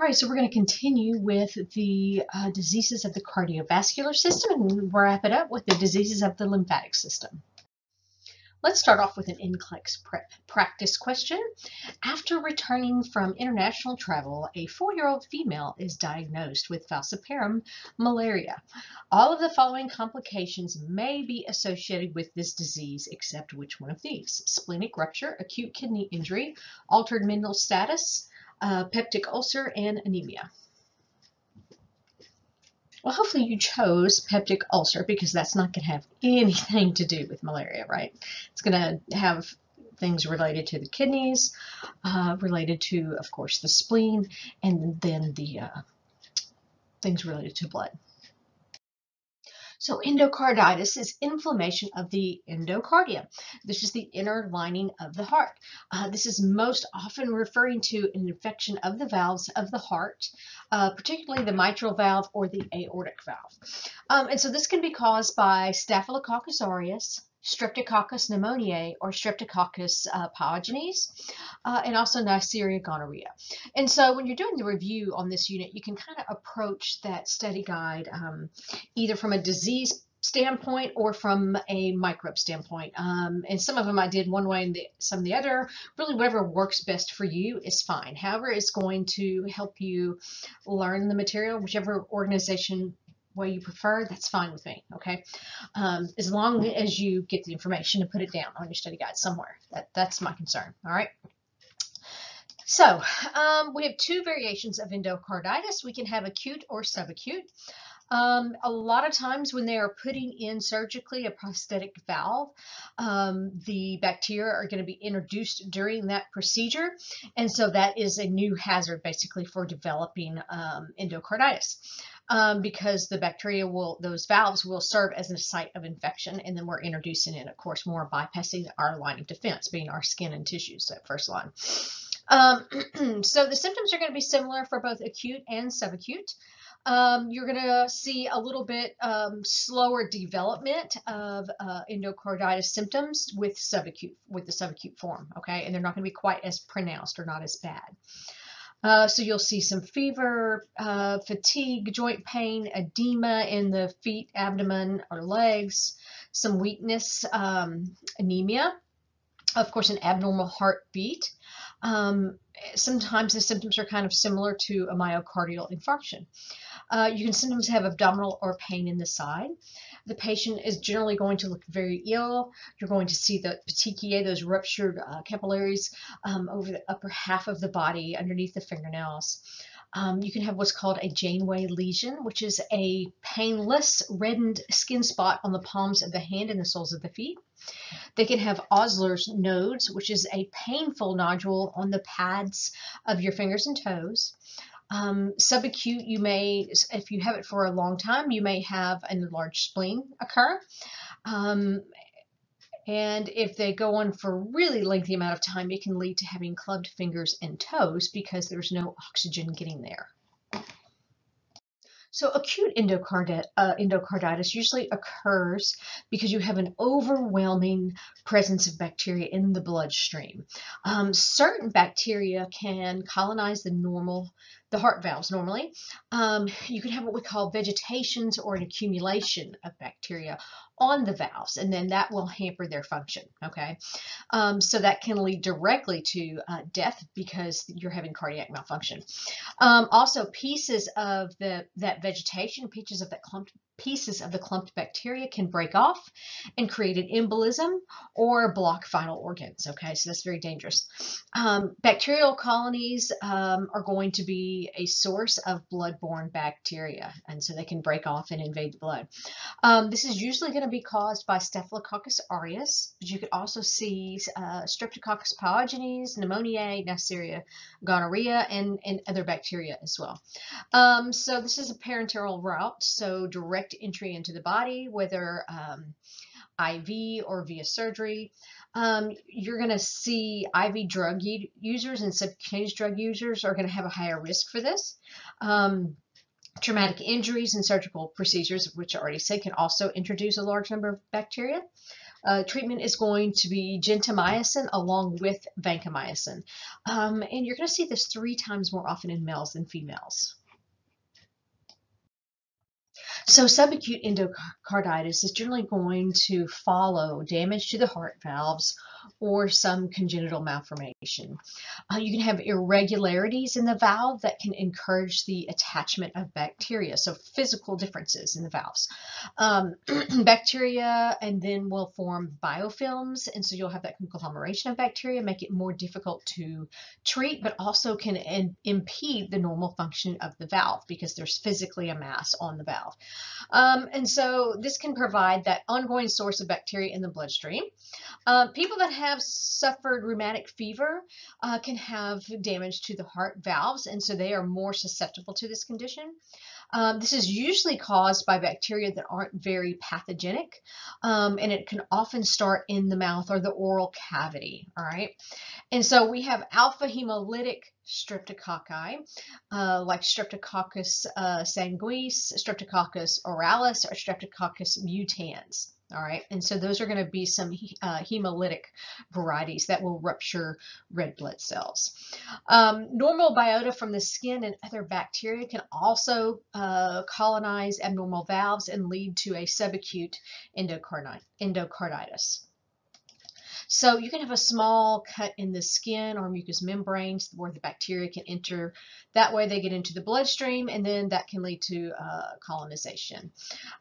All right, so we're going to continue with the uh, diseases of the cardiovascular system and wrap it up with the diseases of the lymphatic system. Let's start off with an NCLEX prep practice question. After returning from international travel, a four-year-old female is diagnosed with falciparum malaria. All of the following complications may be associated with this disease, except which one of these? Splenic rupture, acute kidney injury, altered mental status, uh, peptic ulcer, and anemia. Well, hopefully you chose peptic ulcer because that's not going to have anything to do with malaria, right? It's going to have things related to the kidneys, uh, related to, of course, the spleen, and then the uh, things related to blood. So endocarditis is inflammation of the endocardium. This is the inner lining of the heart. Uh, this is most often referring to an infection of the valves of the heart, uh, particularly the mitral valve or the aortic valve. Um, and so this can be caused by Staphylococcus aureus, Streptococcus pneumoniae or Streptococcus uh, pyogenes, uh, and also Neisseria gonorrhea. And so when you're doing the review on this unit, you can kind of approach that study guide um, either from a disease standpoint or from a microbe standpoint. Um, and some of them I did one way and the, some the other. Really, whatever works best for you is fine. However, it's going to help you learn the material, whichever organization way you prefer, that's fine with me, okay? Um, as long as you get the information and put it down on your study guide somewhere. That, that's my concern, all right? So um, we have two variations of endocarditis. We can have acute or subacute. Um, a lot of times when they are putting in surgically a prosthetic valve, um, the bacteria are going to be introduced during that procedure. And so that is a new hazard basically for developing um, endocarditis um, because the bacteria will, those valves will serve as a site of infection, and then we're introducing in, of course, more bypassing our line of defense, being our skin and tissues, that first line. Um, so the symptoms are going to be similar for both acute and subacute. Um, you're going to see a little bit um, slower development of uh, endocarditis symptoms with subacute, with the subacute form, okay? And they're not going to be quite as pronounced or not as bad. Uh, so you'll see some fever, uh, fatigue, joint pain, edema in the feet, abdomen, or legs, some weakness, um, anemia, of course, an abnormal heartbeat. Um, sometimes the symptoms are kind of similar to a myocardial infarction. Uh, you can sometimes have abdominal or pain in the side. The patient is generally going to look very ill. You're going to see the petechiae, those ruptured uh, capillaries um, over the upper half of the body underneath the fingernails. Um, you can have what's called a Janeway lesion, which is a painless reddened skin spot on the palms of the hand and the soles of the feet. They can have Osler's nodes, which is a painful nodule on the pads of your fingers and toes. Um, subacute, you may, if you have it for a long time, you may have an enlarged spleen occur. Um, and if they go on for a really lengthy amount of time, it can lead to having clubbed fingers and toes because there's no oxygen getting there. So acute endocarditis, uh, endocarditis usually occurs because you have an overwhelming presence of bacteria in the bloodstream. Um, certain bacteria can colonize the normal the heart valves normally. Um, you can have what we call vegetations or an accumulation of bacteria on the valves, and then that will hamper their function. Okay, um, so that can lead directly to uh, death because you're having cardiac malfunction. Um, also, pieces of the that vegetation, pieces of that clumped pieces of the clumped bacteria can break off and create an embolism or block vital organs. Okay, so that's very dangerous. Um, bacterial colonies um, are going to be a source of blood-borne bacteria, and so they can break off and invade the blood. Um, this is usually going to be caused by Staphylococcus aureus, but you could also see uh, Streptococcus pyogenes, pneumoniae, Neisseria gonorrhea, and, and other bacteria as well. Um, so this is a parenteral route, so direct direct entry into the body, whether um, IV or via surgery. Um, you're going to see IV drug users and subcutaneous drug users are going to have a higher risk for this. Um, traumatic injuries and surgical procedures, which I already said, can also introduce a large number of bacteria. Uh, treatment is going to be gentamicin along with vancomycin. Um, and you're going to see this three times more often in males than females. So subacute endocarditis is generally going to follow damage to the heart valves or some congenital malformation. Uh, you can have irregularities in the valve that can encourage the attachment of bacteria, so physical differences in the valves. Um, bacteria and then will form biofilms, and so you'll have that conglomeration of bacteria, make it more difficult to treat, but also can impede the normal function of the valve because there's physically a mass on the valve. Um, and so this can provide that ongoing source of bacteria in the bloodstream. Uh, people that have suffered rheumatic fever uh, can have damage to the heart valves, and so they are more susceptible to this condition. Um, this is usually caused by bacteria that aren't very pathogenic, um, and it can often start in the mouth or the oral cavity. All right, and so we have alpha hemolytic streptococci, uh, like Streptococcus uh, sanguis, Streptococcus oralis, or Streptococcus mutans. All right, and so those are going to be some uh, hemolytic varieties that will rupture red blood cells. Um, normal biota from the skin and other bacteria can also uh, colonize abnormal valves and lead to a subacute endocarditis. So you can have a small cut in the skin or mucous membranes where the bacteria can enter. That way they get into the bloodstream and then that can lead to uh, colonization.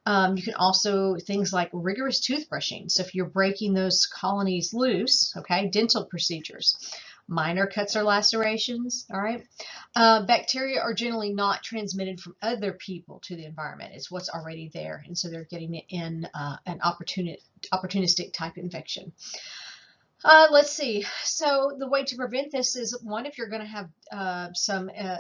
Um, you can also, things like rigorous toothbrushing. So if you're breaking those colonies loose, okay, dental procedures minor cuts or lacerations. All right. Uh, bacteria are generally not transmitted from other people to the environment. It's what's already there. And so they're getting it in uh, an opportunistic type infection. Uh, let's see. So the way to prevent this is one, if you're going to have uh, some uh,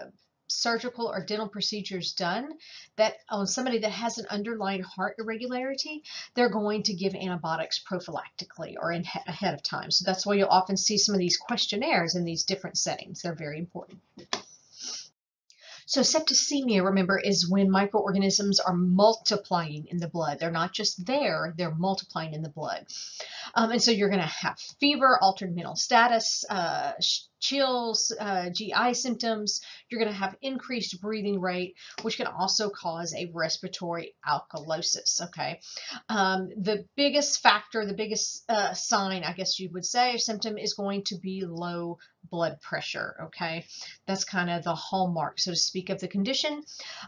surgical or dental procedures done that on somebody that has an underlying heart irregularity, they're going to give antibiotics prophylactically or in, ahead of time. So that's why you'll often see some of these questionnaires in these different settings. They're very important. So septicemia, remember, is when microorganisms are multiplying in the blood. They're not just there, they're multiplying in the blood. Um, and so you're going to have fever, altered mental status, uh, chills, uh, GI symptoms. You're going to have increased breathing rate, which can also cause a respiratory alkalosis. Okay. Um, the biggest factor, the biggest uh, sign, I guess you would say, symptom is going to be low blood pressure. Okay. That's kind of the hallmark, so to speak, of the condition.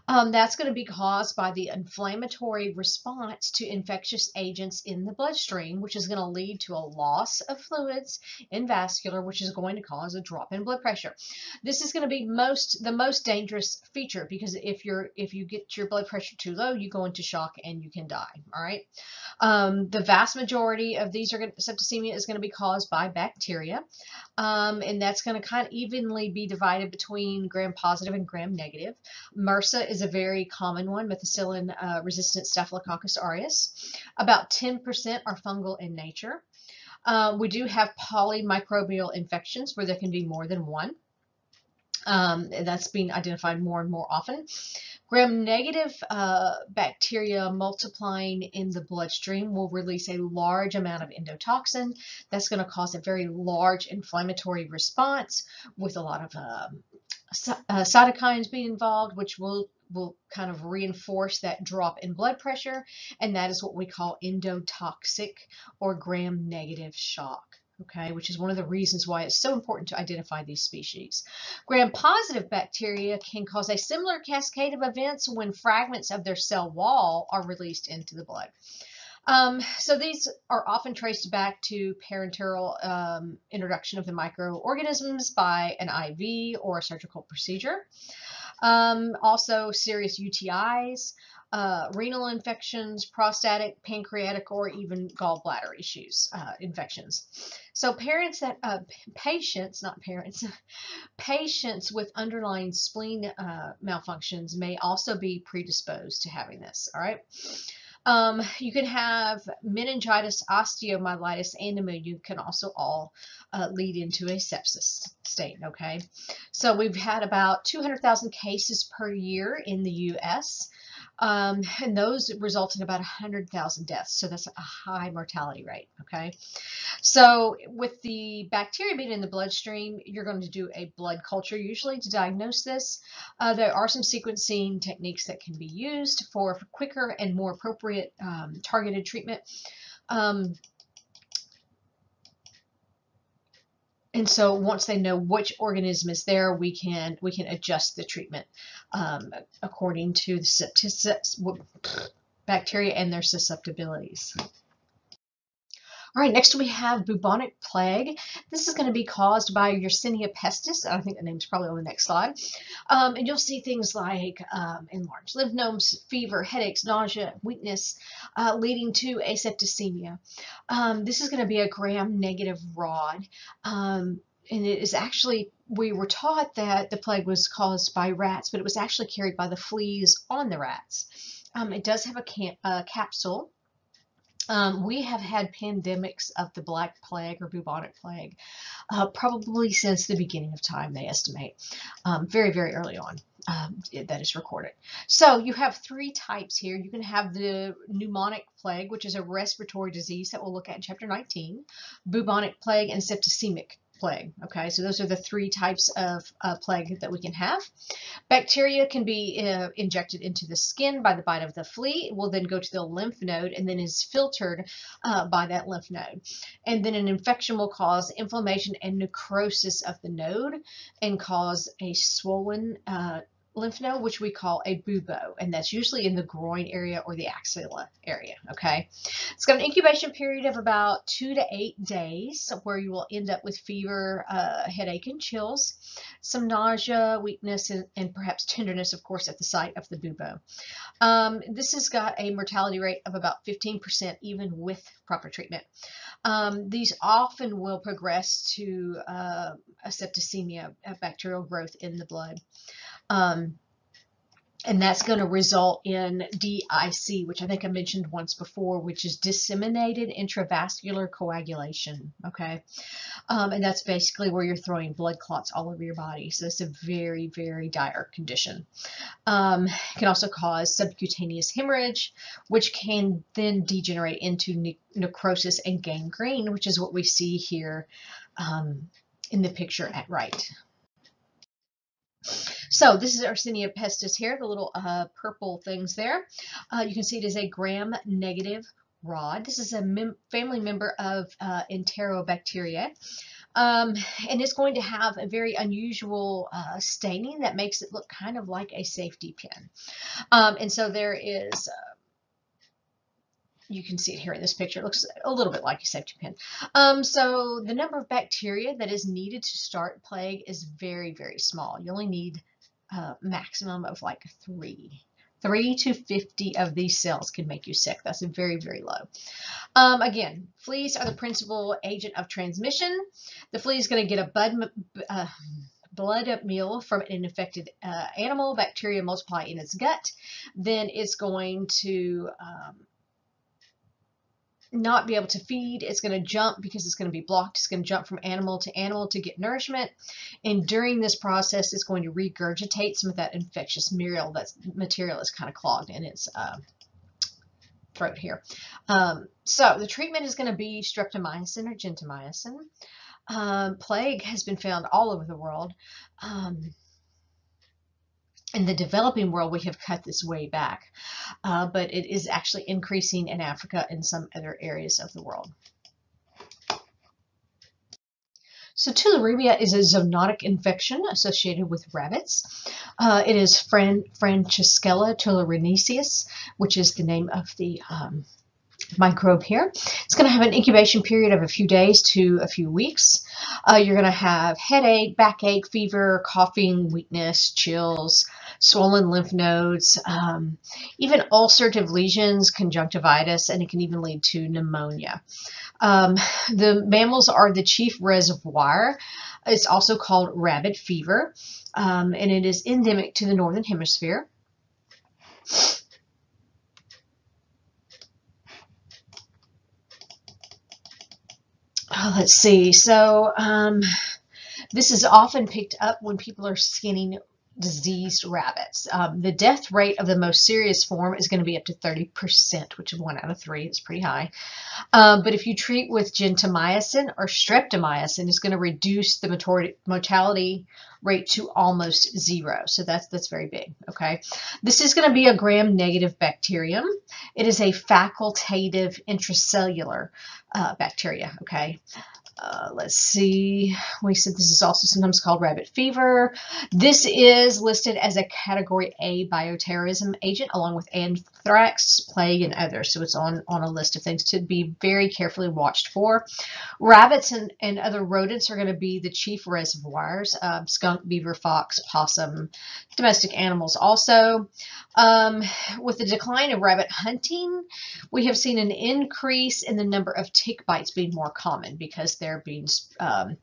Um, that's going to be caused by the inflammatory response to infectious agents in the bloodstream, which is going to lead to a loss of fluids in vascular, which is going to cause a drop in blood pressure. This is going to be most the most dangerous feature because if you're if you get your blood pressure too low, you go into shock and you can die. All right. Um, the vast majority of these are going septicemia is going to be caused by bacteria, um, and that's going to kind of evenly be divided between gram positive and gram negative. MRSA is a very common one, methicillin uh, resistant Staphylococcus aureus. About 10% are fungal in nature. Uh, we do have polymicrobial infections where there can be more than one. Um, that's being identified more and more often. Gram-negative uh, bacteria multiplying in the bloodstream will release a large amount of endotoxin. That's going to cause a very large inflammatory response with a lot of um, uh, cytokines being involved, which will will kind of reinforce that drop in blood pressure, and that is what we call endotoxic or gram-negative shock. Okay, which is one of the reasons why it's so important to identify these species. Gram-positive bacteria can cause a similar cascade of events when fragments of their cell wall are released into the blood. Um, so these are often traced back to parenteral um, introduction of the microorganisms by an IV or a surgical procedure. Um, also serious UTIs, uh, renal infections, prostatic, pancreatic, or even gallbladder issues, uh, infections. So parents that, uh, patients, not parents, patients with underlying spleen uh, malfunctions may also be predisposed to having this, all right? Um, you can have meningitis, osteomyelitis, and pneumonia can also all uh, lead into a sepsis state, okay? So we've had about 200,000 cases per year in the U.S. Um, and those result in about 100,000 deaths. So that's a high mortality rate. Okay. So with the bacteria being in the bloodstream, you're going to do a blood culture usually to diagnose this. Uh, there are some sequencing techniques that can be used for quicker and more appropriate um, targeted treatment. Um, and so once they know which organism is there, we can we can adjust the treatment um, according to the bacteria and their susceptibilities. All right, next we have bubonic plague. This is going to be caused by Yersinia pestis. I think the name's probably on the next slide. Um, and you'll see things like um, enlarged lymph nodes, fever, headaches, nausea, weakness, uh, leading to asepticemia. Um, this is going to be a gram-negative rod. Um, and it is actually, we were taught that the plague was caused by rats, but it was actually carried by the fleas on the rats. Um, it does have a, a capsule um, we have had pandemics of the Black Plague or bubonic plague uh, probably since the beginning of time, they estimate. Um, very, very early on um, that is recorded. So you have three types here. You can have the pneumonic plague, which is a respiratory disease that we'll look at in chapter 19, bubonic plague, and septicemic plague. Okay, so those are the three types of uh, plague that we can have. Bacteria can be uh, injected into the skin by the bite of the flea. It will then go to the lymph node and then is filtered uh, by that lymph node. And then an infection will cause inflammation and necrosis of the node and cause a swollen uh, lymph node, which we call a bubo, and that's usually in the groin area or the axilla area, okay? It's got an incubation period of about two to eight days where you will end up with fever, uh, headache, and chills, some nausea, weakness, and, and, perhaps tenderness, of course, at the site of the bubo. Um, this has got a mortality rate of about 15% even with proper treatment. Um, these often will progress to uh, a septicemia, a bacterial growth in the blood. Um, and that's going to result in DIC, which I think I mentioned once before, which is disseminated intravascular coagulation. Okay, um, and that's basically where you're throwing blood clots all over your body. So it's a very, very dire condition. Um, it can also cause subcutaneous hemorrhage, which can then degenerate into ne necrosis and gangrene, which is what we see here um, in the picture at right. So this is Yersinia pestis here, the little uh, purple things there. Uh, you can see it is a gram-negative rod. This is a mem family member of uh, Enterobacteria. Um, and it's going to have a very unusual uh, staining that makes it look kind of like a safety pin. Um, and so there is uh, you can see it here in this picture. It looks a little bit like a safety pin. Um, so the number of bacteria that is needed to start plague is very, very small. You only need a maximum of like three. 3 to 50 of these cells can make you sick. That's very, very low. Um, again, fleas are the principal agent of transmission. The flea is going to get a bud, uh, blood meal from an infected uh, animal. Bacteria multiply in its gut. Then it's going to um, not be able to feed. It's going to jump because it's going to be blocked. It's going to jump from animal to animal to get nourishment. And during this process, it's going to regurgitate some of that infectious material that's material is kind of clogged in its uh, throat here. Um, so the treatment is going to be streptomycin or gentamicin. Um, plague has been found all over the world. Um, in the developing world, we have cut this way back, uh, but it is actually increasing in Africa and some other areas of the world. So tularemia is a zoonotic infection associated with rabbits. Uh, it is Fran Francisella tularensis, which is the name of the um, microbe here. It's going to have an incubation period of a few days to a few weeks. Uh, you're going to have headache, backache, fever, coughing, weakness, chills, swollen lymph nodes, um, even ulcerative lesions, conjunctivitis, and it can even lead to pneumonia. Um, the mammals are the chief reservoir. It's also called rabbit fever, um, and it is endemic to the northern hemisphere. Let's see. So um, this is often picked up when people are skinning diseased rabbits. Um, the death rate of the most serious form is going to be up to 30%, which is one out of three. It's pretty high. Um, but if you treat with gentamicin or streptomycin, it's going to reduce the mortality rate to almost zero. So that's that's very big. Okay, this is going to be a gram-negative bacterium. It is a facultative intracellular uh, bacteria. Okay, uh, let's see, we said this is also sometimes called rabbit fever. This is listed as a category A bioterrorism agent along with anthrax, plague, and others. So it's on, on a list of things to be very carefully watched for. Rabbits and, and other rodents are going to be the chief reservoirs. Um, skunk, beaver, fox, possum, domestic animals also. Um, with the decline of rabbit hunting, we have seen an increase in the number of tick bites being more common because there being um,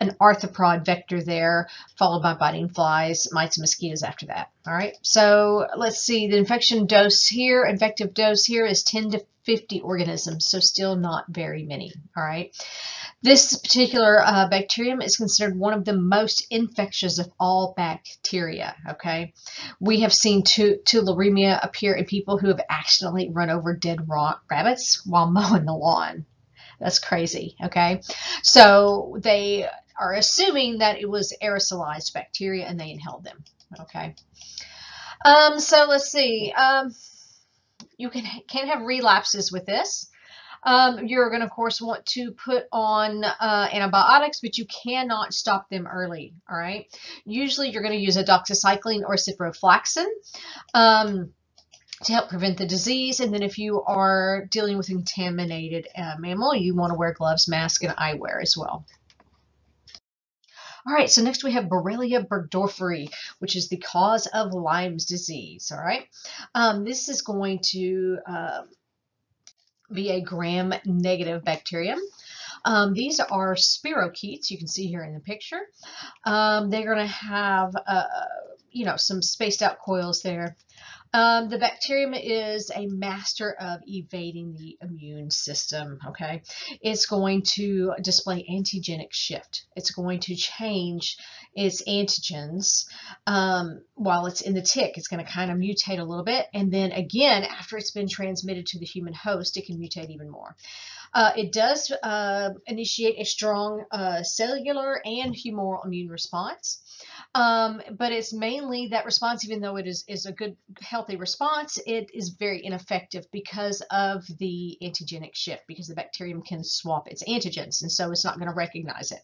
an arthropod vector there, followed by biting flies, mites, and mosquitoes after that. All right, so let's see. The infection dose here, infective dose here is 10 to 50 organisms, so still not very many. All right. This particular uh, bacterium is considered one of the most infectious of all bacteria. Okay, we have seen tularemia appear in people who have accidentally run over dead rabbits while mowing the lawn. That's crazy. Okay. So they are assuming that it was aerosolized bacteria and they inhaled them. Okay. Um, so let's see. Um, you can, can have relapses with this. Um, you're going to, of course, want to put on uh, antibiotics, but you cannot stop them early. All right. Usually you're going to use a doxycycline or ciprofloxacin. Um, to help prevent the disease. And then if you are dealing with contaminated uh, mammal, you want to wear gloves, mask, and eyewear as well. All right, so next we have Borrelia burgdorferi, which is the cause of Lyme's disease. All right, um, this is going to uh, be a gram-negative bacterium. Um, these are spirochetes, you can see here in the picture. Um, they're going to have, uh, you know, some spaced out coils there. Um, the bacterium is a master of evading the immune system, okay? It's going to display antigenic shift. It's going to change its antigens um, while it's in the tick. It's going to kind of mutate a little bit. And then again, after it's been transmitted to the human host, it can mutate even more. Uh, it does uh, initiate a strong uh, cellular and humoral immune response. Um, but it's mainly that response, even though it is, is a good, healthy response, it is very ineffective because of the antigenic shift, because the bacterium can swap its antigens, and so it's not going to recognize it.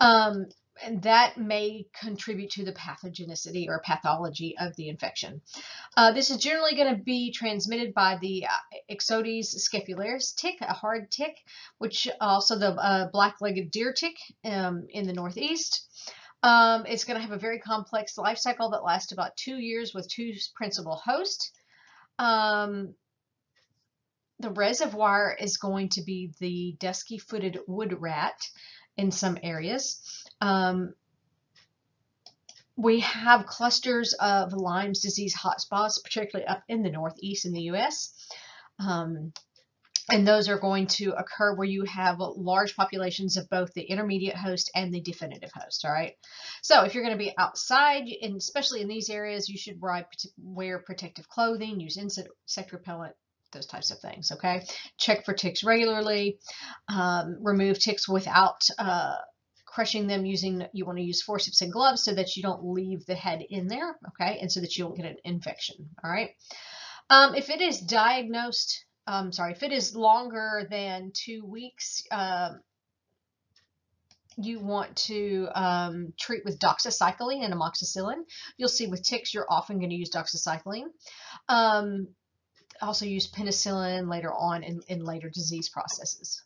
Um, and that may contribute to the pathogenicity or pathology of the infection. Uh, this is generally going to be transmitted by the uh, Ixodes scapularis tick, a hard tick, which also the uh, black-legged deer tick um, in the northeast. Um, it's going to have a very complex life cycle that lasts about two years with two principal hosts. Um, the reservoir is going to be the dusky-footed wood rat in some areas. Um, we have clusters of Lyme's disease hotspots, particularly up in the northeast in the U.S. Um, and those are going to occur where you have large populations of both the intermediate host and the definitive host, all right? So if you're going to be outside, and especially in these areas, you should wear protective clothing, use insect repellent, those types of things, okay? Check for ticks regularly, um, remove ticks without uh, crushing them using, you want to use forceps and gloves so that you don't leave the head in there, okay? And so that you don't get an infection, all right? Um, if it is diagnosed um, sorry, if it is longer than two weeks, uh, you want to um, treat with doxycycline and amoxicillin. You'll see with ticks, you're often going to use doxycycline. Um, also use penicillin later on in, in later disease processes.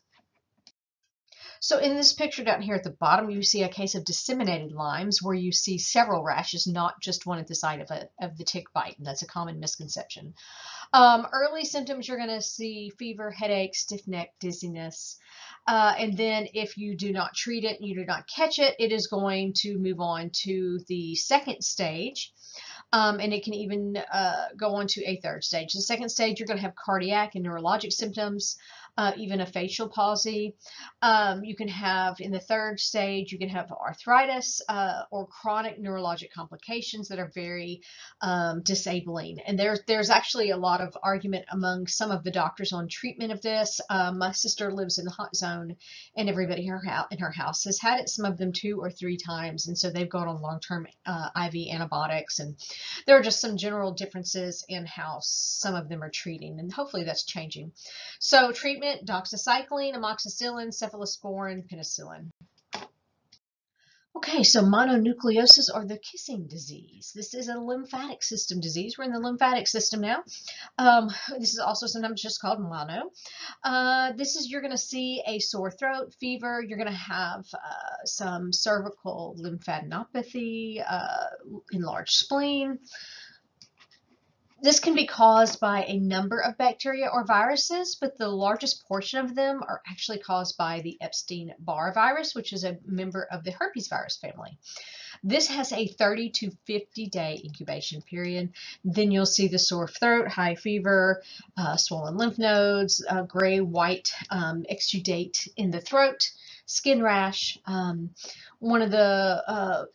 So in this picture down here at the bottom, you see a case of disseminated Lyme's where you see several rashes, not just one at the site of, a, of the tick bite. And that's a common misconception. Um, early symptoms, you're going to see fever, headache, stiff neck, dizziness. Uh, and then if you do not treat it and you do not catch it, it is going to move on to the second stage. Um, and it can even uh, go on to a third stage. The second stage, you're going to have cardiac and neurologic symptoms. Uh, even a facial palsy. Um, you can have, in the third stage, you can have arthritis uh, or chronic neurologic complications that are very um, disabling. And there's, there's actually a lot of argument among some of the doctors on treatment of this. Uh, my sister lives in the hot zone, and everybody in her, house, in her house has had it, some of them two or three times. And so they've gone on long term uh, IV antibiotics. And there are just some general differences in how some of them are treating. And hopefully that's changing. So, treatment doxycycline, amoxicillin, cephalosporin, penicillin. Okay, so mononucleosis or the kissing disease. This is a lymphatic system disease. We're in the lymphatic system now. Um, this is also sometimes just called mono. Uh, this is, you're going to see a sore throat, fever. You're going to have uh, some cervical lymphadenopathy, uh, enlarged spleen. This can be caused by a number of bacteria or viruses, but the largest portion of them are actually caused by the Epstein-Barr virus, which is a member of the herpes virus family. This has a 30 to 50 day incubation period. Then you'll see the sore throat, high fever, uh, swollen lymph nodes, uh, gray white um, exudate in the throat, skin rash. Um, one of the uh,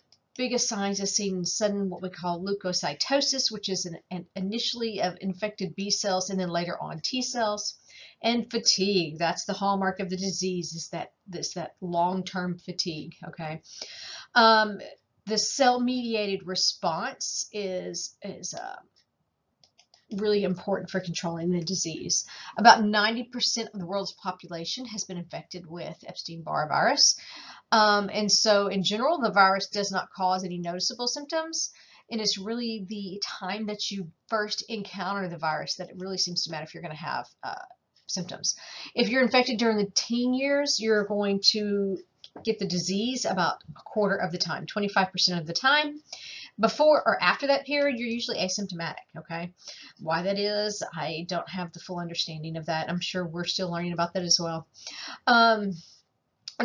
biggest signs is seeing sudden what we call leukocytosis, which is an, an initially of infected B cells and then later on T cells. And fatigue, that's the hallmark of the disease, is that this that long-term fatigue, okay? Um, the cell-mediated response is, is uh, really important for controlling the disease. About 90% of the world's population has been infected with Epstein-Barr virus. Um, and so in general, the virus does not cause any noticeable symptoms. And it's really the time that you first encounter the virus that it really seems to matter if you're going to have uh, symptoms. If you're infected during the teen years, you're going to get the disease about a quarter of the time, 25% of the time. Before or after that period, you're usually asymptomatic, okay? Why that is, I don't have the full understanding of that. I'm sure we're still learning about that as well. Um,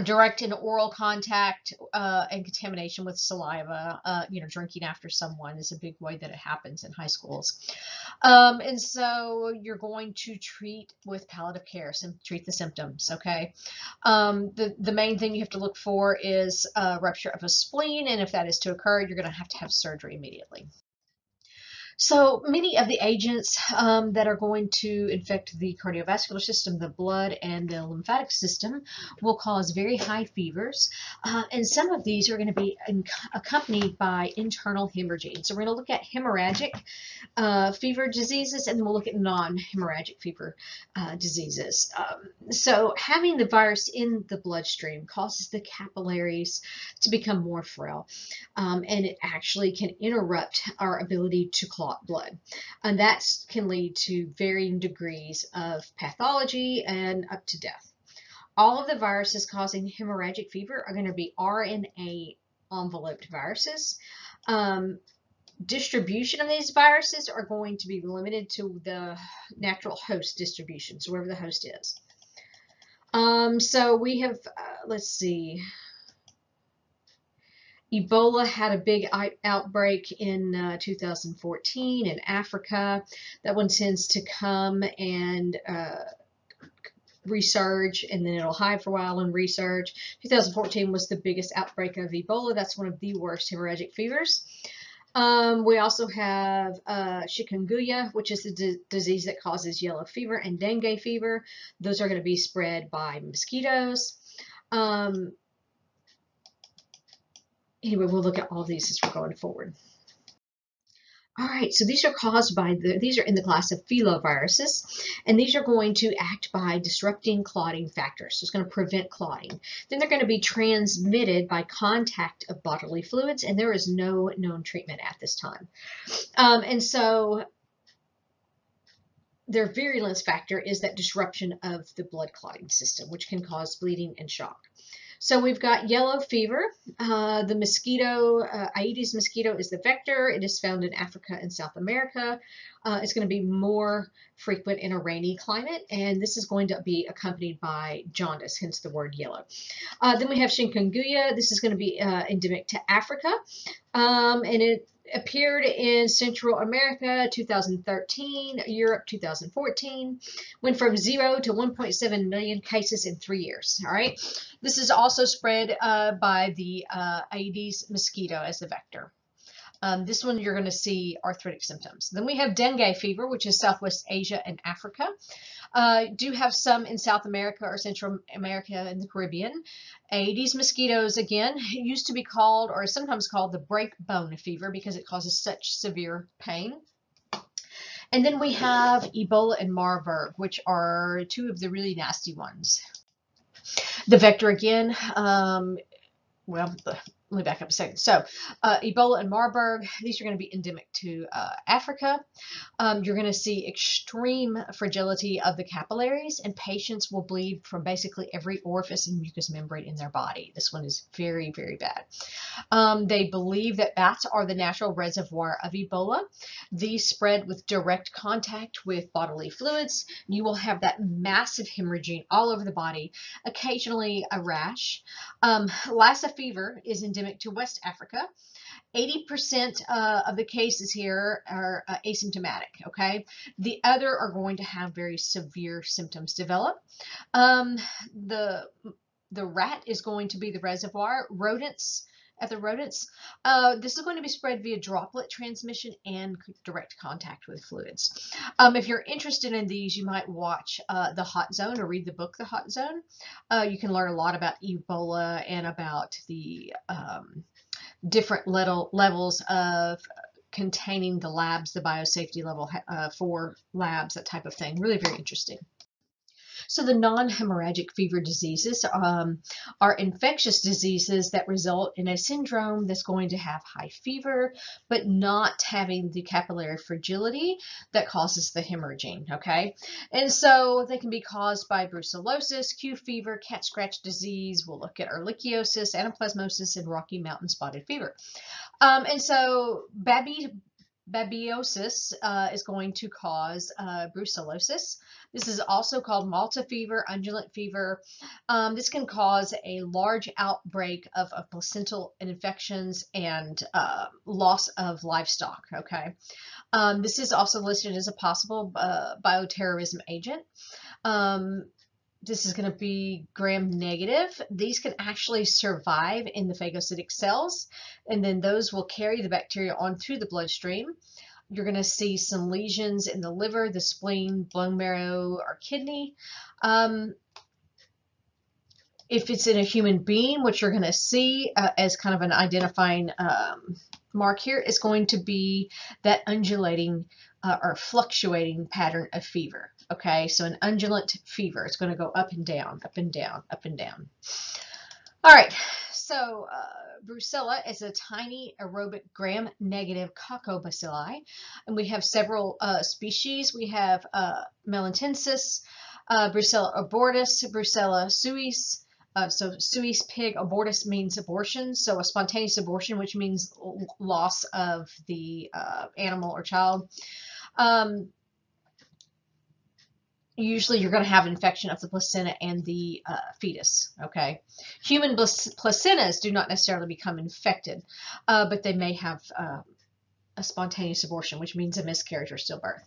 direct and oral contact uh, and contamination with saliva, uh, you know, drinking after someone is a big way that it happens in high schools. Um, and so you're going to treat with palliative care, sim- treat the symptoms, okay? Um, the, the main thing you have to look for is a rupture of a spleen, and if that is to occur, you're going to have to have surgery immediately. So many of the agents um, that are going to infect the cardiovascular system, the blood, and the lymphatic system will cause very high fevers. Uh, and some of these are going to be accompanied by internal hemorrhaging. So we're going to look at hemorrhagic uh, fever diseases and then we'll look at non-hemorrhagic fever uh, diseases. Um, so having the virus in the bloodstream causes the capillaries to become more frail um, and it actually can interrupt our ability to clot blood. And that can lead to varying degrees of pathology and up to death. All of the viruses causing hemorrhagic fever are going to be RNA enveloped viruses. Um, distribution of these viruses are going to be limited to the natural host distribution, so wherever the host is. Um, so we have, uh, let's see, Ebola had a big outbreak in uh, 2014 in Africa. That one tends to come and uh, resurge and then it'll hide for a while and resurge. 2014 was the biggest outbreak of Ebola. That's one of the worst hemorrhagic fevers. Um, we also have uh, chikungunya, which is the disease that causes yellow fever, and dengue fever. Those are going to be spread by mosquitoes. Um, anyway, we'll look at all these as we're going forward. All right, so these are caused by the, these are in the class of filoviruses, and these are going to act by disrupting clotting factors. So it's going to prevent clotting. Then they're going to be transmitted by contact of bodily fluids, and there is no known treatment at this time. Um, and so their virulence factor is that disruption of the blood clotting system, which can cause bleeding and shock. So we've got yellow fever. Uh, the mosquito, uh, Aedes mosquito is the vector. It is found in Africa and South America. Uh, it's going to be more frequent in a rainy climate, and this is going to be accompanied by jaundice, hence the word yellow. Uh, then we have chikungunya. This is going to be uh, endemic to Africa, um, and it appeared in Central America 2013, Europe 2014, went from 0 to 1.7 million cases in three years. All right. This is also spread uh, by the uh, Aedes mosquito as the vector. Um, this one you're going to see arthritic symptoms. Then we have dengue fever, which is Southwest Asia and Africa. Uh, do have some in South America or Central America and the Caribbean. Aedes mosquitoes, again, used to be called or sometimes called the break bone fever because it causes such severe pain. And then we have Ebola and Marburg, which are two of the really nasty ones. The vector again, um, well, let me back up a second. So, uh, Ebola and Marburg, these are going to be endemic to uh, Africa. Um, you're going to see extreme fragility of the capillaries, and patients will bleed from basically every orifice and mucous membrane in their body. This one is very, very bad. Um, they believe that bats are the natural reservoir of Ebola. These spread with direct contact with bodily fluids. You will have that massive hemorrhaging all over the body, occasionally a rash. Um, Lassa fever is endemic to West Africa. 80% uh, of the cases here are uh, asymptomatic, okay? The other are going to have very severe symptoms develop. Um, the, the rat is going to be the reservoir. Rodents, other rodents, uh, this is going to be spread via droplet transmission and direct contact with fluids. Um, if you're interested in these, you might watch uh, The Hot Zone or read the book The Hot Zone. Uh, you can learn a lot about Ebola and about the um, different level, levels of containing the labs, the biosafety level uh, for labs, that type of thing. Really very interesting. So the non-hemorrhagic fever diseases um, are infectious diseases that result in a syndrome that's going to have high fever, but not having the capillary fragility that causes the hemorrhaging, okay? And so they can be caused by brucellosis, Q fever, cat scratch disease. We'll look at ehrlichiosis, anaplasmosis, and Rocky Mountain spotted fever. Um, and so babi Babiosis uh, is going to cause uh, brucellosis. This is also called Malta fever, undulant fever. Um, this can cause a large outbreak of, of placental infections and uh, loss of livestock. Okay, um, this is also listed as a possible uh, bioterrorism agent. Um, this is going to be gram negative. These can actually survive in the phagocytic cells, and then those will carry the bacteria on through the bloodstream. You're going to see some lesions in the liver, the spleen, bone marrow, or kidney. Um, if it's in a human being, what you're going to see uh, as kind of an identifying um, mark here is going to be that undulating uh, or fluctuating pattern of fever. Okay, so an undulant fever. It's going to go up and down, up and down, up and down. All right, so uh, Brucella is a tiny aerobic gram-negative coccobacilli, and we have several uh, species. We have uh, melitensis, uh, Brucella abortus, Brucella suis, uh, so suis pig abortus means abortion, so a spontaneous abortion, which means loss of the uh, animal or child. Um, usually you're going to have infection of the placenta and the uh, fetus, okay? Human placentas do not necessarily become infected, uh, but they may have uh, a spontaneous abortion, which means a miscarriage or stillbirth.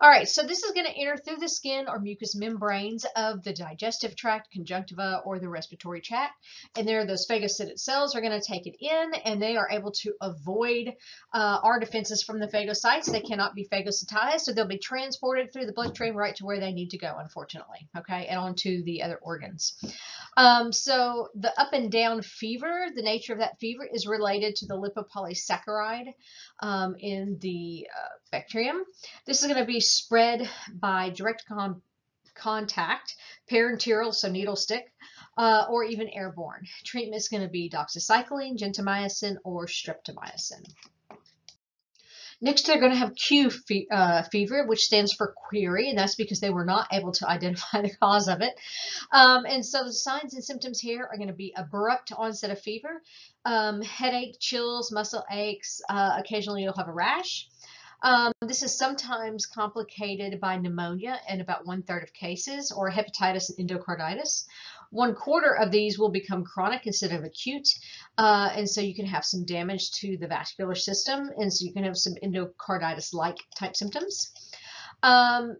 All right, so this is going to enter through the skin or mucous membranes of the digestive tract, conjunctiva, or the respiratory tract. And there, those phagocytic cells are going to take it in, and they are able to avoid uh, our defenses from the phagocytes. They cannot be phagocytized, so they'll be transported through the bloodstream right to where they need to go, unfortunately, okay, and onto the other organs. Um, so the up and down fever, the nature of that fever is related to the lipopolysaccharide um, in the uh, bacterium. This is going to be spread by direct con contact, parenteral, so needle stick, uh, or even airborne. Treatment is going to be doxycycline, gentamicin, or streptomycin. Next, they're going to have Q fe uh, fever, which stands for query, and that's because they were not able to identify the cause of it. Um, and so the signs and symptoms here are going to be abrupt onset of fever, um, headache, chills, muscle aches. Uh, occasionally, you'll have a rash. Um, this is sometimes complicated by pneumonia in about one third of cases, or hepatitis and endocarditis, one quarter of these will become chronic instead of acute. Uh, and so you can have some damage to the vascular system. And so you can have some endocarditis-like type symptoms. Um,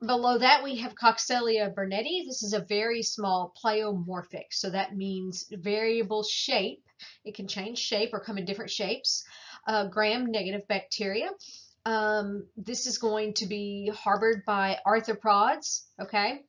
below that, we have Coxiella burnetii. This is a very small pleomorphic. So that means variable shape. It can change shape or come in different shapes. Uh, gram-negative bacteria. Um, this is going to be harbored by arthropods, okay,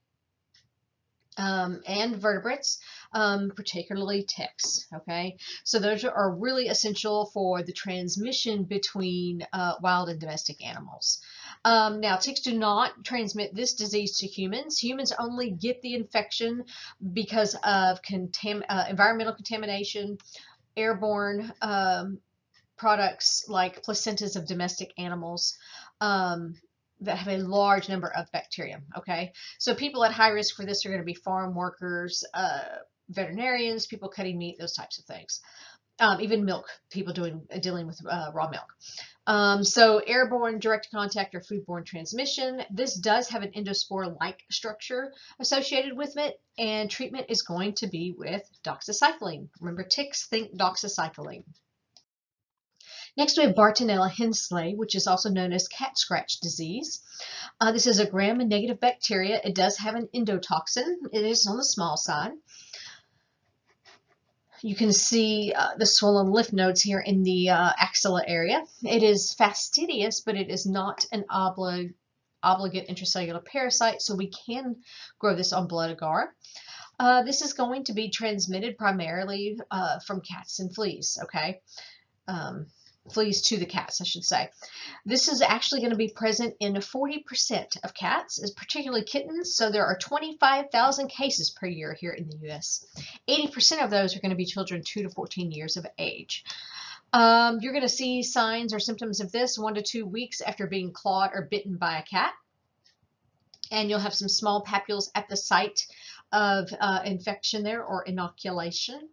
um, and vertebrates, um, particularly ticks, okay. So those are really essential for the transmission between uh, wild and domestic animals. Um, now, ticks do not transmit this disease to humans. Humans only get the infection because of contam uh, environmental contamination, airborne um, products like placentas of domestic animals um, that have a large number of bacteria. Okay, so people at high risk for this are going to be farm workers, uh, veterinarians, people cutting meat, those types of things. Um, even milk, people doing dealing with uh, raw milk. Um, so airborne direct contact or foodborne transmission. This does have an endospore-like structure associated with it, and treatment is going to be with doxycycline. Remember, ticks think doxycycline. Next, we have Bartonella henselae, which is also known as cat scratch disease. Uh, this is a gram-negative bacteria. It does have an endotoxin. It is on the small side. You can see uh, the swollen lymph nodes here in the uh, axilla area. It is fastidious, but it is not an oblig obligate intracellular parasite, so we can grow this on blood agar. Uh, this is going to be transmitted primarily uh, from cats and fleas, okay? Um, fleas to the cats, I should say. This is actually going to be present in 40% of cats, particularly kittens. So there are 25,000 cases per year here in the U.S. 80% of those are going to be children 2 to 14 years of age. Um, you're going to see signs or symptoms of this one to two weeks after being clawed or bitten by a cat. And you'll have some small papules at the site of uh, infection there or inoculation.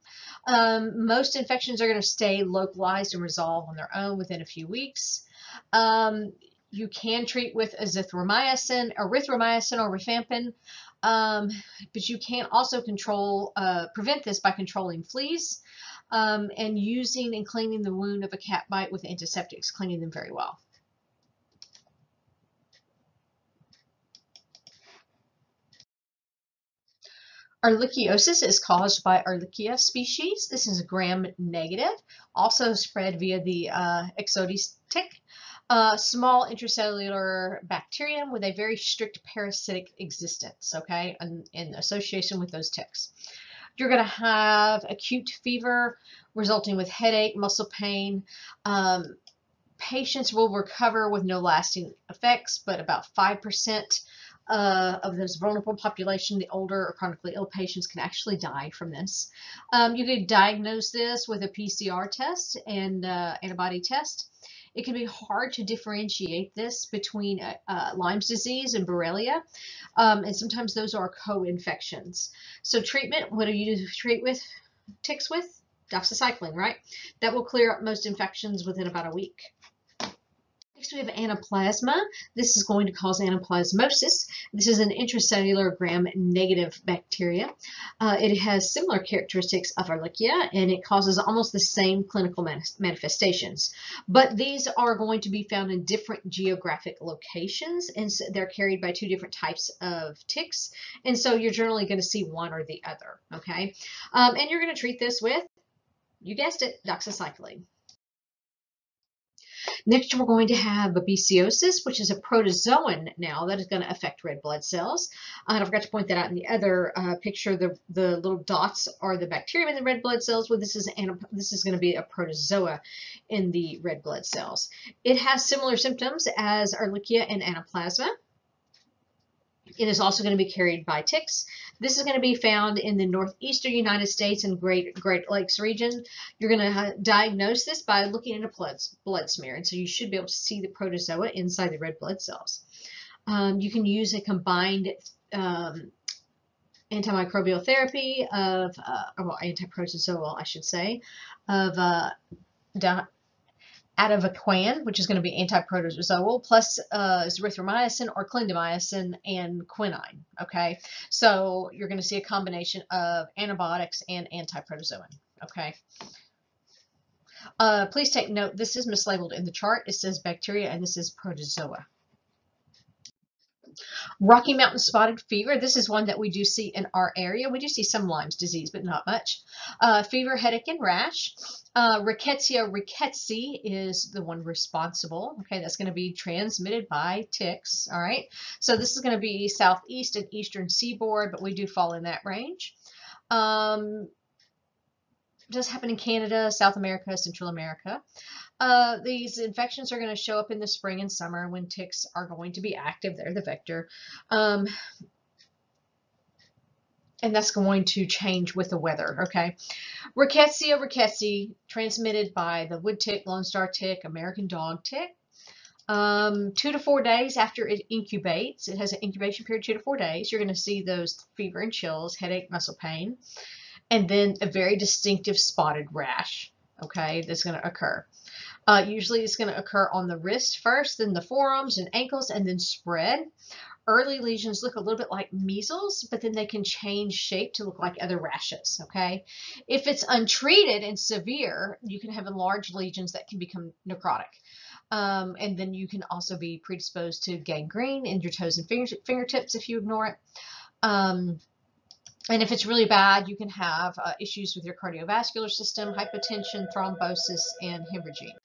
Um, most infections are going to stay localized and resolve on their own within a few weeks. Um, you can treat with azithromycin, erythromycin, or rifampin, um, but you can also control, uh, prevent this by controlling fleas um, and using and cleaning the wound of a cat bite with antiseptics, cleaning them very well. Ehrlichiosis is caused by Ehrlichia species. This is gram-negative, also spread via the uh, tick. Uh, small intracellular bacterium with a very strict parasitic existence, okay, in, in association with those ticks. You're going to have acute fever resulting with headache, muscle pain. Um, patients will recover with no lasting effects, but about 5% uh, of this vulnerable population, the older or chronically ill patients can actually die from this. Um, you can diagnose this with a PCR test and uh, antibody test. It can be hard to differentiate this between uh, uh Lyme's disease and Borrelia, um, and sometimes those are co-infections. So treatment, what do you treat with ticks with? Doxycycline, right? That will clear up most infections within about a week. Next, we have anaplasma. This is going to cause anaplasmosis. This is an intracellular gram-negative bacteria. Uh, it has similar characteristics of Ehrlichia, and it causes almost the same clinical manifestations. But these are going to be found in different geographic locations, and so they're carried by two different types of ticks. And so you're generally going to see one or the other, okay? Um, and you're going to treat this with, you guessed it, doxycycline. Next, we're going to have babesiosis, which is a protozoan now that is going to affect red blood cells. Uh, and I forgot to point that out in the other uh, picture. The, the little dots are the bacteria in the red blood cells. Well, this is, this is going to be a protozoa in the red blood cells. It has similar symptoms as Ehrlichia and Anaplasma. It is also going to be carried by ticks. This is going to be found in the northeastern United States and Great Great Lakes region. You're going to diagnose this by looking at a blood, blood smear, and so you should be able to see the protozoa inside the red blood cells. Um, you can use a combined um, antimicrobial therapy of, uh, well, antiprotozoal, I should say, of uh, atovaquone, which is going to be antiprotozoal, plus uh, erythromycin or clindamycin and quinine. Okay, so you're going to see a combination of antibiotics and antiprotozoan. Okay. Uh, please take note, this is mislabeled in the chart. It says bacteria and this is protozoa. Rocky Mountain spotted fever. This is one that we do see in our area. We do see some Lyme's disease, but not much. Uh, fever, headache, and rash. Uh, Rickettsia rickettsii is the one responsible. Okay, that's going to be transmitted by ticks. All right, so this is going to be southeast and eastern seaboard, but we do fall in that range. Um, does happen in Canada, South America, Central America. Uh, these infections are going to show up in the spring and summer when ticks are going to be active. They're the vector. Um, and that's going to change with the weather, okay? Rickettsia rickettsii, transmitted by the wood tick, lone star tick, American dog tick. Um, two to four days after it incubates, it has an incubation period, two to four days, you're going to see those fever and chills, headache, muscle pain, and then a very distinctive spotted rash, okay, that's going to occur. Uh, usually it's going to occur on the wrist first, then the forearms and ankles, and then spread. Early lesions look a little bit like measles, but then they can change shape to look like other rashes, okay? If it's untreated and severe, you can have enlarged lesions that can become necrotic. Um, and then you can also be predisposed to gangrene in your toes and finger, fingertips if you ignore it. Um, and if it's really bad, you can have uh, issues with your cardiovascular system, hypotension, thrombosis, and hemorrhaging.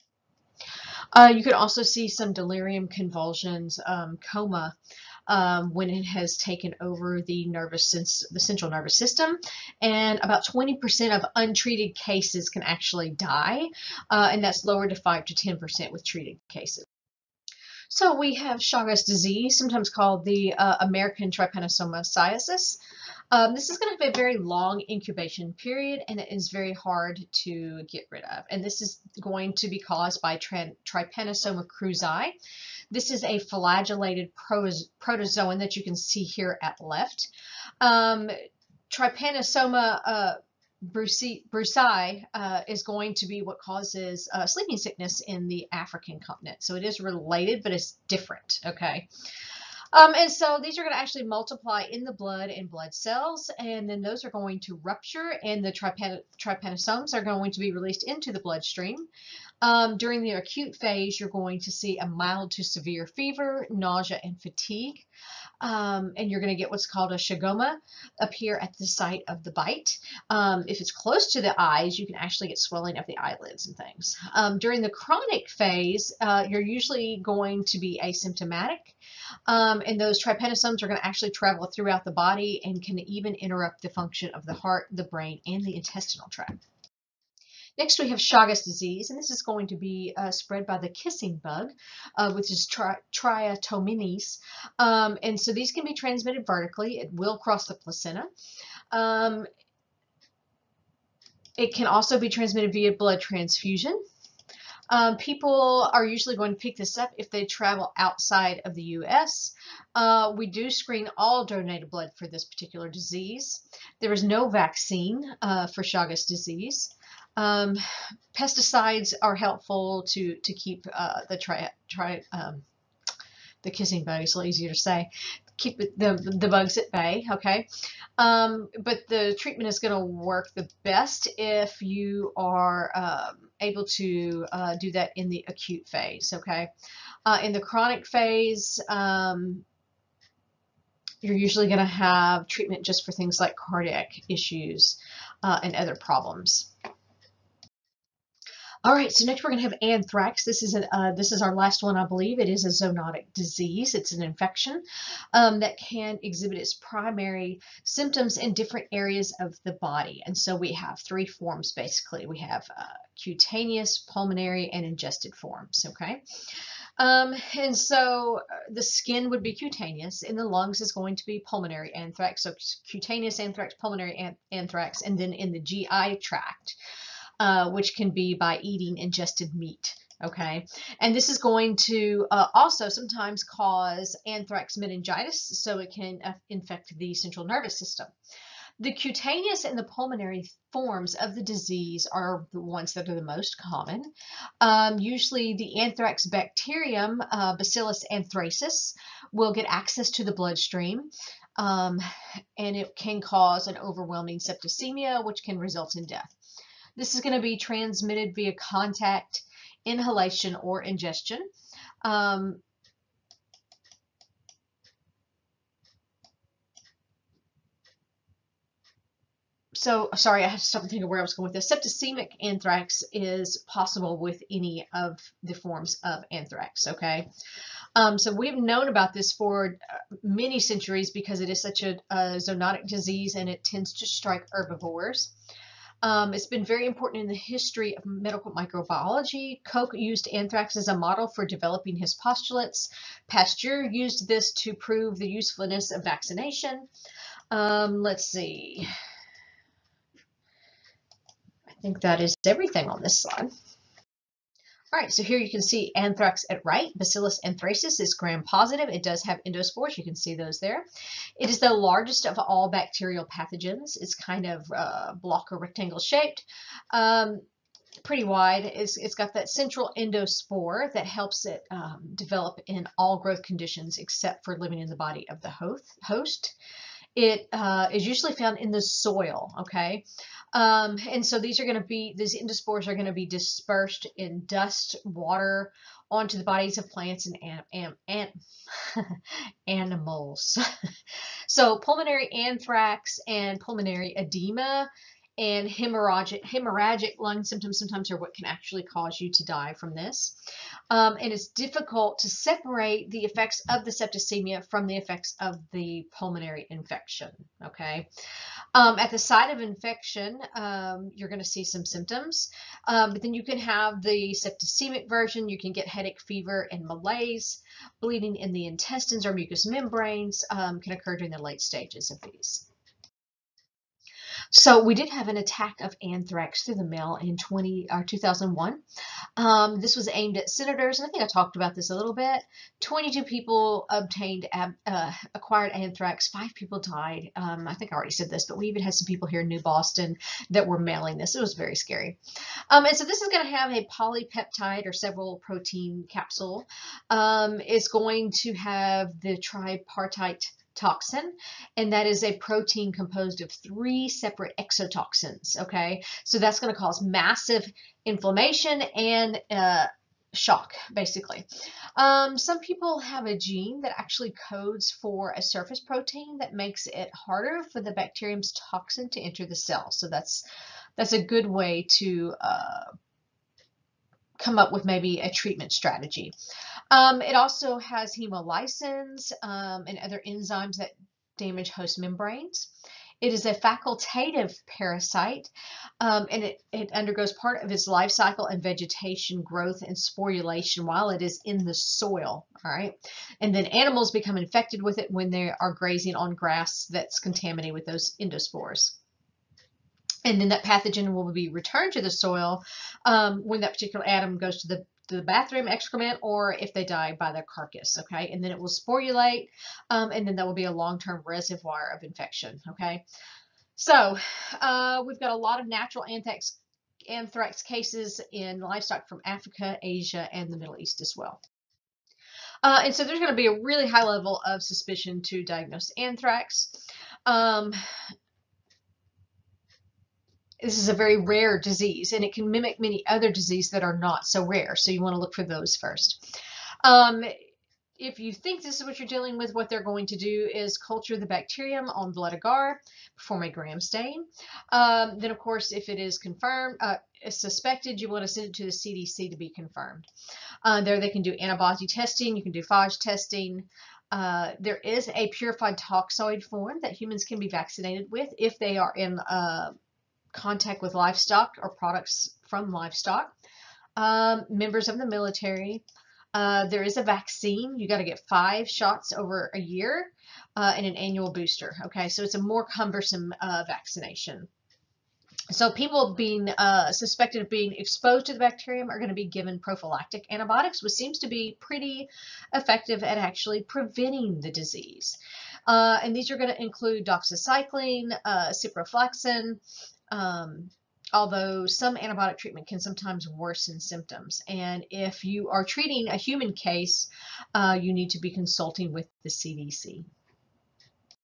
Uh, you could also see some delirium, convulsions, um, coma um, when it has taken over the nervous the central nervous system, and about 20% of untreated cases can actually die, uh, and that's lower to 5 to 10% with treated cases. So we have Chagas disease, sometimes called the uh, American trypanosomiasis. Um, this is going to have a very long incubation period and it is very hard to get rid of. And this is going to be caused by Trypanosoma cruzi. This is a flagellated protozoan that you can see here at left. Um, Trypanosoma uh, brucei uh, is going to be what causes uh, sleeping sickness in the African continent. So it is related, but it's different, okay? Um, and so these are going to actually multiply in the blood and blood cells, and then those are going to rupture, and the trypan trypanosomes are going to be released into the bloodstream. Um, during the acute phase, you're going to see a mild to severe fever, nausea, and fatigue. Um, and you're going to get what's called a chagoma appear at the site of the bite. Um, if it's close to the eyes, you can actually get swelling of the eyelids and things. Um, during the chronic phase, uh, you're usually going to be asymptomatic. Um, and those trypanosomes are going to actually travel throughout the body and can even interrupt the function of the heart, the brain, and the intestinal tract. Next, we have Chagas disease, and this is going to be uh, spread by the kissing bug, uh, which is tri. Um, and so these can be transmitted vertically. It will cross the placenta. Um, it can also be transmitted via blood transfusion. Um, people are usually going to pick this up if they travel outside of the U.S. Uh, we do screen all donated blood for this particular disease. There is no vaccine uh, for Chagas disease. Um, pesticides are helpful to to keep uh, the tri, tri um, the kissing bug. It's a little easier to say. Keep the the bugs at bay. Okay, um, but the treatment is going to work the best if you are um, able to uh, do that in the acute phase. Okay, uh, in the chronic phase. Um, you're usually going to have treatment just for things like cardiac issues uh, and other problems. All right, so next we're going to have anthrax. This is an, uh, this is our last one, I believe. It is a zoonotic disease. It's an infection um, that can exhibit its primary symptoms in different areas of the body. And so we have three forms, basically. We have uh, cutaneous, pulmonary, and ingested forms, okay? Um, and so uh, the skin would be cutaneous, and the lungs is going to be pulmonary anthrax. So cutaneous anthrax, pulmonary anthrax, and then in the GI tract, uh, which can be by eating ingested meat. Okay, and this is going to uh, also sometimes cause anthrax meningitis, so it can infect the central nervous system. The cutaneous and the pulmonary forms of the disease are the ones that are the most common. Um, usually, the anthrax bacterium, uh, Bacillus anthracis, will get access to the bloodstream. Um, and it can cause an overwhelming septicemia, which can result in death. This is going to be transmitted via contact, inhalation, or ingestion. Um, so sorry, I have to stop and think of where I was going with this. Septicemic anthrax is possible with any of the forms of anthrax, okay? Um, so we've known about this for uh, many centuries because it is such a, a zoonotic disease and it tends to strike herbivores. Um, it's been very important in the history of medical microbiology. Koch used anthrax as a model for developing his postulates. Pasteur used this to prove the usefulness of vaccination. Um, let's see I think that is everything on this slide. All right, so here you can see anthrax at right. Bacillus anthracis is gram-positive. It does have endospores. You can see those there. It is the largest of all bacterial pathogens. It's kind of uh, block or rectangle shaped. Um, pretty wide. It's, it's got that central endospore that helps it um, develop in all growth conditions except for living in the body of the host. It uh, is usually found in the soil, okay? Um, and so these are going to be, these endospores are going to be dispersed in dust, water, onto the bodies of plants and an, an, an, animals. so pulmonary anthrax and pulmonary edema and hemorrhagic, hemorrhagic lung symptoms sometimes are what can actually cause you to die from this. Um, and it's difficult to separate the effects of the septicemia from the effects of the pulmonary infection, okay? Um, at the site of infection, um, you're going to see some symptoms, um, but then you can have the septicemic version. You can get headache, fever, and malaise. Bleeding in the intestines or mucous membranes um, can occur during the late stages of these. So we did have an attack of anthrax through the mail in 20 or uh, 2001. Um, this was aimed at senators, and I think I talked about this a little bit. 22 people obtained uh, acquired anthrax. Five people died. Um, I think I already said this, but we even had some people here in New Boston that were mailing this. It was very scary. Um, and so this is going to have a polypeptide or several protein capsule. Um, it's going to have the tripartite toxin, and that is a protein composed of three separate exotoxins. Okay, so that's going to cause massive inflammation and uh, shock, basically. Um, some people have a gene that actually codes for a surface protein that makes it harder for the bacterium's toxin to enter the cell. So that's that's a good way to uh, come up with maybe a treatment strategy. Um, it also has hemolysins um, and other enzymes that damage host membranes. It is a facultative parasite, um, and it, it undergoes part of its life cycle and vegetation growth and sporulation while it is in the soil. All right, and then animals become infected with it when they are grazing on grass that's contaminated with those endospores and then that pathogen will be returned to the soil um, when that particular atom goes to the the bathroom excrement or if they die by their carcass okay? And then it will sporulate um, and then that will be a long-term reservoir of infection okay? So uh, we've got a lot of natural anthrax anthrax cases in livestock from Africa Asia and the Middle East as well. Uh, and so there's going to be a really high level of suspicion to diagnose anthrax. Um, this is a very rare disease and it can mimic many other diseases that are not so rare. So you want to look for those first. Um, if you think this is what you're dealing with, what they're going to do is culture the bacterium on blood agar, perform a gram stain. Um, then, of course, if it is confirmed, uh, suspected, you want to send it to the CDC to be confirmed. Uh, there they can do antibody testing, you can do phage testing. Uh, there is a purified toxoid form that humans can be vaccinated with if they are in uh, contact with livestock or products from livestock, um, members of the military. Uh, there is a vaccine. You got to get five shots over a year uh, and an annual booster. Okay, so it's a more cumbersome uh, vaccination. So people being uh, suspected of being exposed to the bacterium are going to be given prophylactic antibiotics, which seems to be pretty effective at actually preventing the disease. Uh, and these are going to include doxycycline, uh, ciprofloxacin, um, although some antibiotic treatment can sometimes worsen symptoms. And if you are treating a human case, uh, you need to be consulting with the CDC.